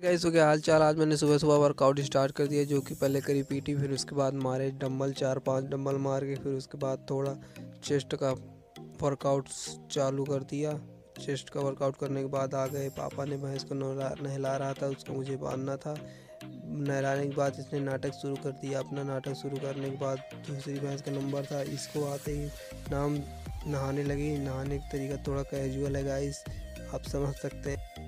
Gas हो गया हाल चाल आज मैंने सुबह सुबह वर्कआउट स्टार्ट कर दिया, जो कि पहले करी पीटी फिर उसके बाद मारे डम्बल चार पाँच डम्बल मार के, फिर उसके बाद थोड़ा चेस्ट का वर्कआउट चालू कर दिया। चेस्ट का वर्कआउट करने के बाद आ गए, पापा ने भैंस को नहला रहा था, उसको मुझे बांधना था। नहलाने के बाद इसने नाटक शुरू कर दिया, अपना नाटक शुरू करने के बाद दूसरी भैंस का नंबर था। इसको आते ही नाम नहाने लगी। नहाने का तरीका थोड़ा कैजुअल है गाइस आप समझ सकते हैं।